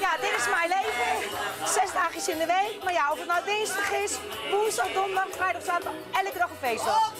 Ja, dit is mijn leven. Zes dagjes in de week. Maar ja, of het nou dinsdag is, woensdag, donderdag, vrijdag, zaterdag, elke dag een feestdag.